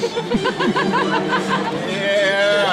Yeah.